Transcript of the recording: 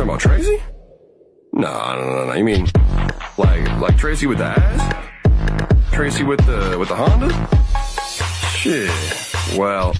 Talking about Tracy? No, no, no, no. You mean like like Tracy with the ass? Tracy with the with the Honda? Shit. Well,